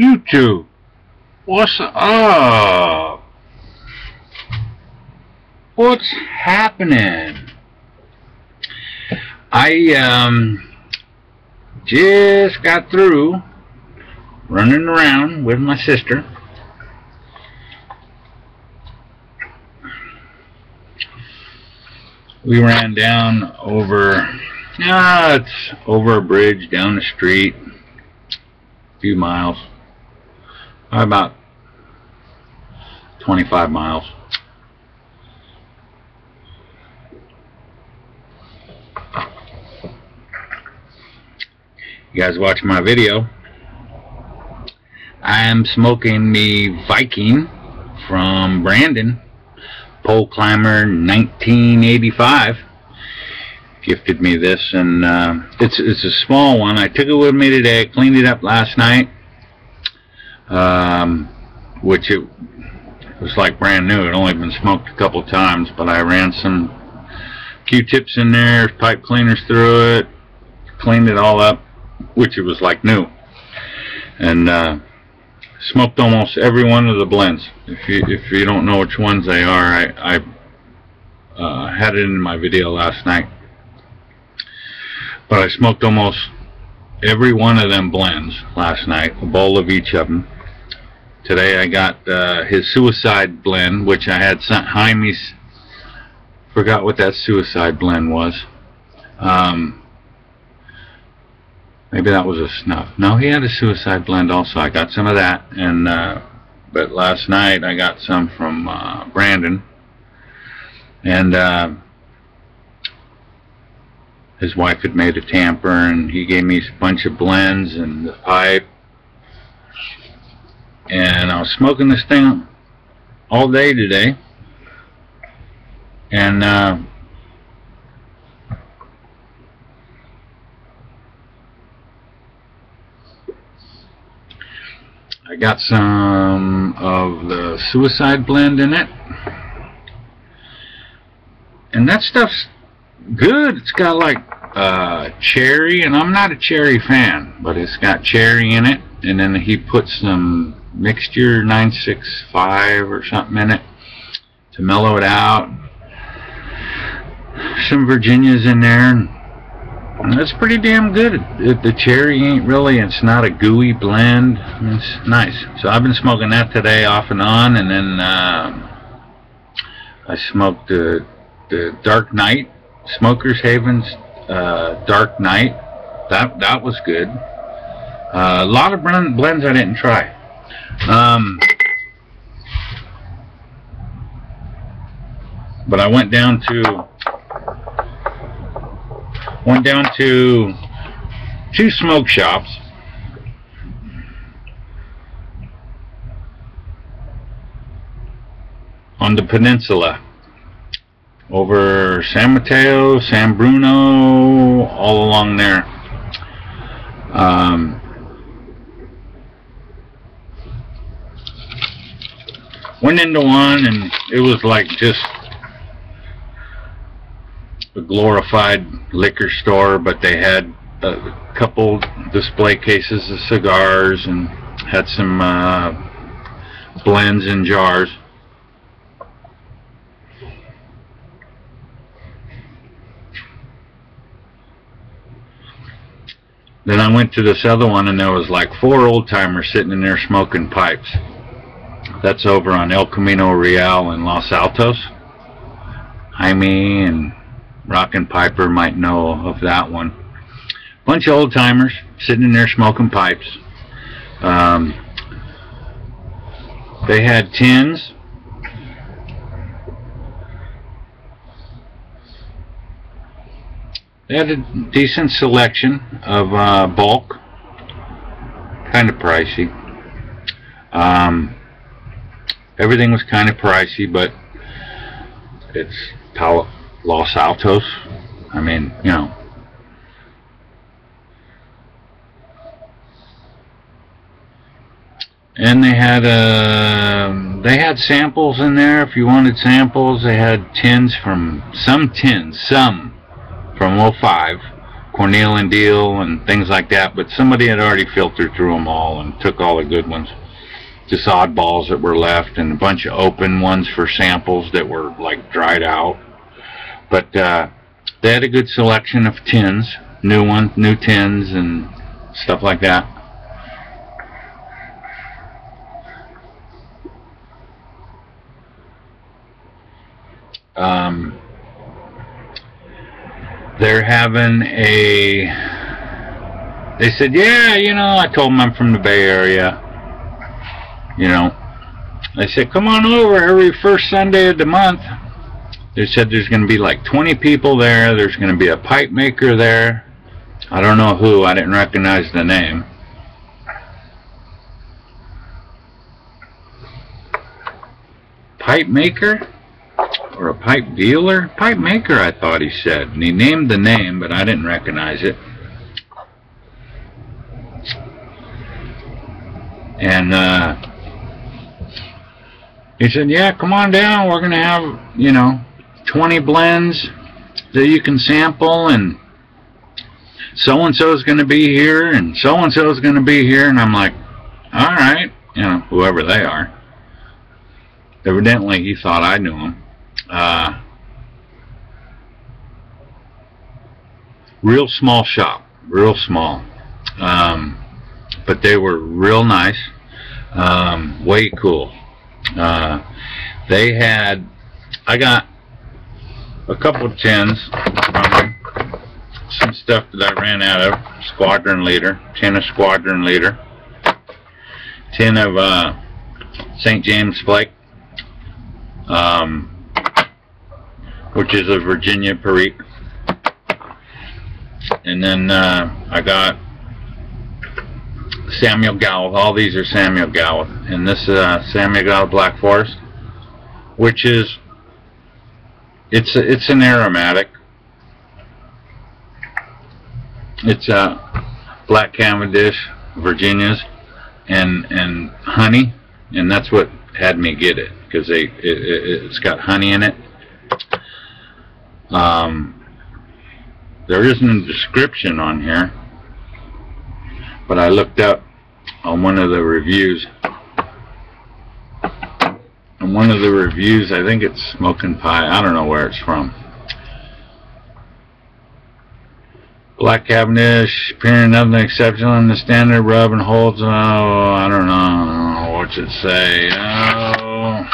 YouTube, what's up? What's happening? I um just got through running around with my sister. We ran down over, yeah, it's over a bridge down the street, a few miles, about 25 miles. You guys watch my video. I am smoking the Viking from Brandon, pole climber 1985. Gifted me this, and uh, it's it's a small one. I took it with me today. Cleaned it up last night, um, which it was like brand new. It only been smoked a couple times, but I ran some Q-tips in there, pipe cleaners through it, cleaned it all up which it was like new. And uh, smoked almost every one of the blends. If you if you don't know which ones they are, I, I uh, had it in my video last night. But I smoked almost every one of them blends last night, a bowl of each of them. Today I got uh, his suicide blend, which I had sent Jaime's. Forgot what that suicide blend was. Um, Maybe that was a snuff. No, he had a suicide blend also. I got some of that, and uh, but last night I got some from uh, Brandon, and uh, his wife had made a tamper, and he gave me a bunch of blends and the pipe, and I was smoking this thing all day today, and. Uh, I got some of the suicide blend in it. And that stuff's good. It's got like uh, cherry, and I'm not a cherry fan, but it's got cherry in it. And then he put some mixture 965 or something in it to mellow it out. Some Virginias in there. And that's pretty damn good. The cherry ain't really, it's not a gooey blend. It's nice. So I've been smoking that today off and on, and then uh, I smoked the, the Dark Night, Smokers Haven's uh, Dark Night. That, that was good. Uh, a lot of blend, blends I didn't try. Um, but I went down to went down to two smoke shops. on the peninsula over San Mateo, San Bruno, all along there. Um, went into one and it was like just a glorified liquor store, but they had a couple display cases of cigars and had some uh, blends in jars. Then I went to this other one and there was like four old timers sitting in there smoking pipes. That's over on El Camino Real in Los Altos. Jaime and Rockin' Piper might know of that one. Bunch of old timers sitting in there smoking pipes. Um, they had tins. They had a decent selection of uh, bulk. Kind of pricey. Um, everything was kind of pricey, but it's Palo Los Altos. I mean, you know. And they had uh, they had samples in there. If you wanted samples, they had tins from some tins, some from 05, Cornell and Diehl and things like that, but somebody had already filtered through them all and took all the good ones. Just oddballs that were left and a bunch of open ones for samples that were like dried out. But uh, they had a good selection of tins, new ones, new tins and stuff like that. Um, they're having a they said yeah you know i told them i'm from the bay area you know. They said come on over every first sunday of the month. They said there's going to be like 20 people there. There's going to be a pipe maker there. I don't know who. I didn't recognize the name. Pipe maker? Or a pipe dealer? Pipe maker, I thought he said. And he named the name, but I didn't recognize it. And uh, he said, yeah, come on down. We're going to have, you know, 20 blends that you can sample and so-and-so is going to be here and so-and-so is going to be here. And I'm like, all right, you know, whoever they are. Evidently, he thought I knew him. Uh, real small shop, real small. Um, but they were real nice, um, way cool. Uh, they had, I got a couple tins from them, some stuff that I ran out of, squadron leader, tin of squadron leader, tin of uh, St. James Flake, um, which is a Virginia Perique. And then uh, I got Samuel Gawith. All these are Samuel Gawith. And this uh, Samuel Gawith Black Forest, which is it's it's an aromatic. It's a black Cavendish, Virginias, and and honey, and that's what had me get it because they it, it, it's got honey in it um, there isn't a description on here, but I looked up on one of the reviews. On one of the reviews, I think it's Smoking Pie. I don't know where it's from. Black Cavendish, appearing nothing exceptional in the standard rub and holds. Oh, I don't know. What's it say? Oh.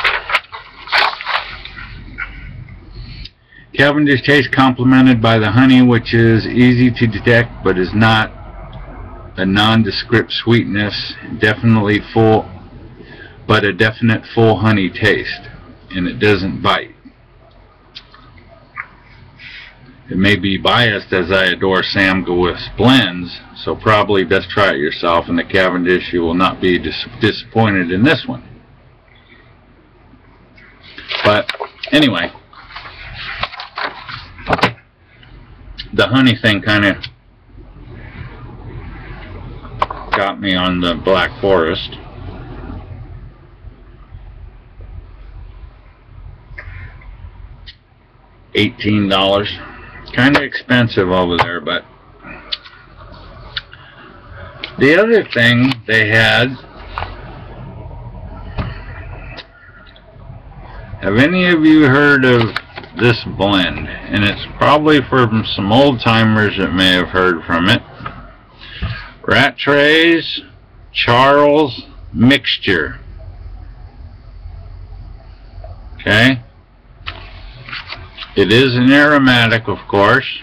Cavendish taste complemented by the honey, which is easy to detect but is not a nondescript sweetness, definitely full, but a definite full honey taste, and it doesn't bite. It may be biased as I adore Sam Gawith's blends, so probably best try it yourself, and the Cavendish you will not be dis disappointed in this one. But anyway, the honey thing kind of got me on the Black Forest. Eighteen dollars. Kind of expensive over there, but the other thing they had have any of you heard of this blend, and it's probably from some old timers that may have heard from it. Rattray's Charles Mixture. Okay. It is an aromatic, of course.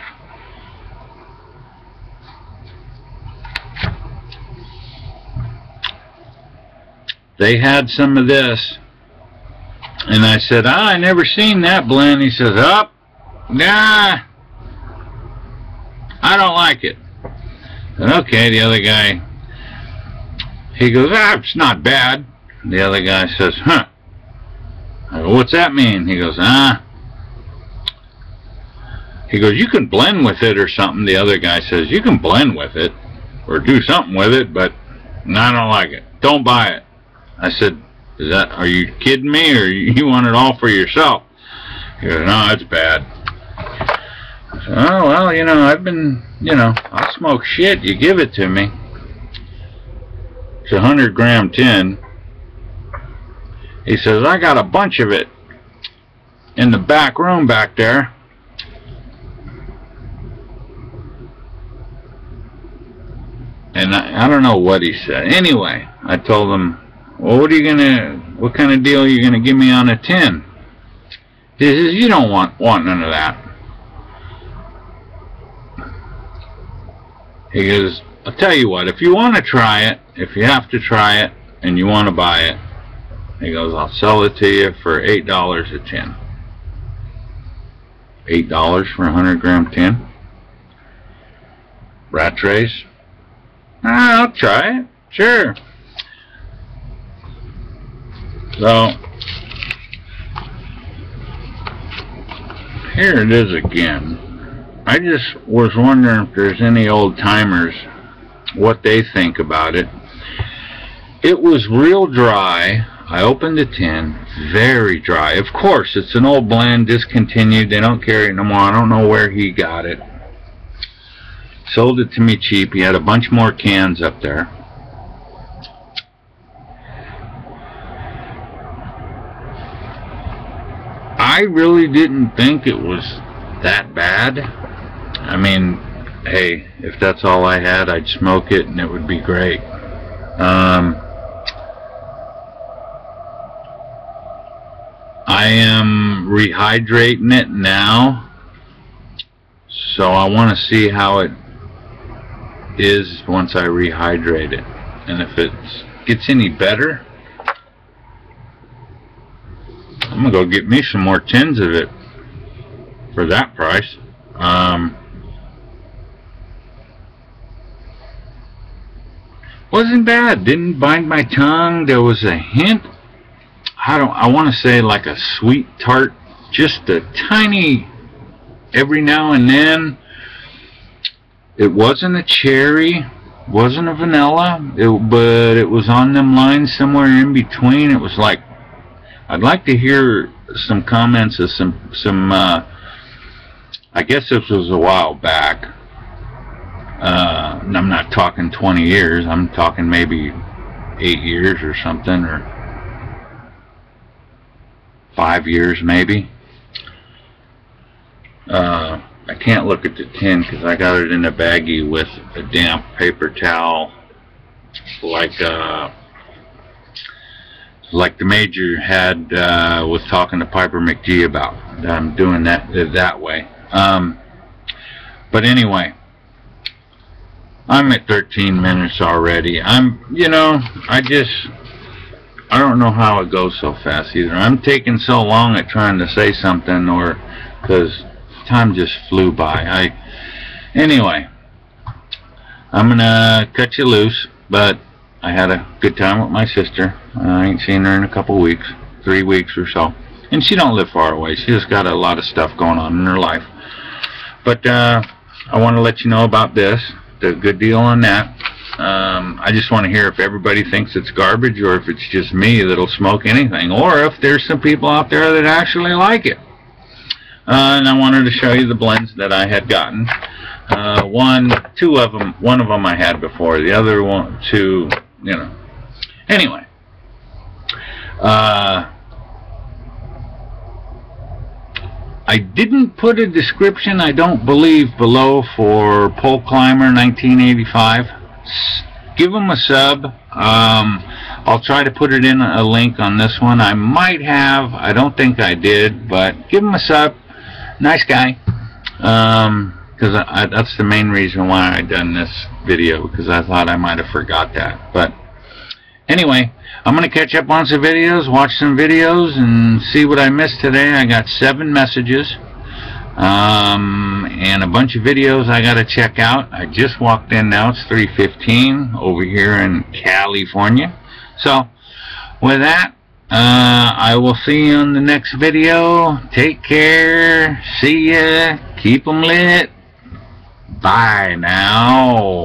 They had some of this and I said, ah, I never seen that blend. He says, up, oh, nah, I don't like it. Okay, the other guy, he goes, ah, it's not bad. The other guy says, huh. I go, what's that mean? He goes, ah. He goes, you can blend with it or something. The other guy says, you can blend with it or do something with it, but I don't like it. Don't buy it. I said, is that, are you kidding me or you want it all for yourself? He goes, no, it's bad. Oh, well, you know, I've been, you know, I'll smoke shit. You give it to me. It's a 100 gram tin. He says, I got a bunch of it in the back room back there. And I, I don't know what he said. Anyway, I told him, well, what are you gonna, what kind of deal are you gonna give me on a tin? He says, you don't want, want none of that. He goes, I'll tell you what, if you want to try it, if you have to try it, and you want to buy it, he goes, I'll sell it to you for $8 a tin. $8 for a 100 gram tin? Rattray's? Ah, I'll try it. Sure. So, here it is again. I just was wondering if there's any old timers, what they think about it. It was real dry. I opened the tin, very dry. Of course, it's an old blend, discontinued. They don't carry it no more. I don't know where he got it. Sold it to me cheap. He had a bunch more cans up there. I really didn't think it was that bad. I mean, hey, if that's all I had, I'd smoke it and it would be great. Um, I am rehydrating it now, so I want to see how it is once I rehydrate it. And if it gets any better, I'm gonna go get me some more tins of it for that price. Um, wasn't bad. Didn't bind my tongue. There was a hint. I don't. I want to say like a sweet tart, just a tiny. Every now and then. It wasn't a cherry, wasn't a vanilla, it, but it was on them lines somewhere in between. It was like I'd like to hear some comments of some some. Uh, I guess this was a while back. Uh, I'm not talking 20 years. I'm talking maybe eight years or something, or five years maybe. Uh, I can't look at the tin because I got it in a baggie with a damp paper towel, like uh, like the major had uh, was talking to Piper McGee about. I'm doing that that way. Um, but anyway, I'm at 13 minutes already. I'm, you know, I just, I don't know how it goes so fast either. I'm taking so long at trying to say something or, because time just flew by. I, anyway, I'm gonna cut you loose, but I had a good time with my sister. I ain't seen her in a couple weeks, three weeks or so. And she don't live far away. She just got a lot of stuff going on in her life. But uh, I want to let you know about this. The good deal on that. Um, I just want to hear if everybody thinks it's garbage or if it's just me that'll smoke anything or if there's some people out there that actually like it. Uh, and I wanted to show you the blends that I had gotten. Uh, one, two of them, one of them I had before. The other one, two, you know. Anyway. Uh, I didn't put a description, I don't believe, below for Pole Climber 1985. Give them a sub. Um, I'll try to put it in a link on this one. I might have. I don't think I did, but give him a sub. Nice guy. Um, because that's the main reason why I done this video because I thought I might have forgot that. But anyway, I'm going to catch up on some videos, watch some videos, and see what I missed today. I got seven messages um, and a bunch of videos I got to check out. I just walked in now. It's 3.15 over here in California. So, with that, uh, I will see you on the next video. Take care. See ya. Keep 'em lit. Bye now.